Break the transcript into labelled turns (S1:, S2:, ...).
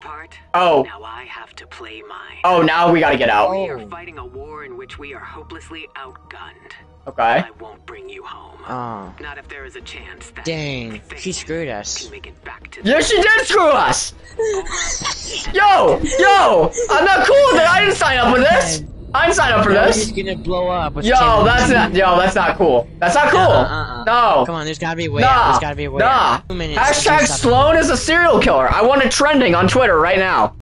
S1: part.
S2: Oh.
S1: Now I have to play mine.
S2: Oh, now we gotta get out. Oh.
S1: We are
S3: Oh.
S1: fighting a war in which we are hopelessly outgunned.
S2: Okay.
S1: I won't bring you home.
S3: Oh,
S1: Not if there is a chance that
S3: dang. She screwed us.
S1: can make it back to
S2: Yeah, she did screw us! Yo! Yo! I'm not cool with it! I didn't sign up for this! I didn't sign up for this!
S3: He's gonna blow up.
S2: Yo, that's not. Yo, that's not cool. That's not cool.
S3: Uh-uh, uh-uh.
S2: No.
S3: Come on, there's gotta be a way
S2: Nah.
S3: out. There's gotta be a way
S2: Nah.
S3: out.
S2: Hashtag. Sloan is a serial killer. I want it trending on Twitter right now.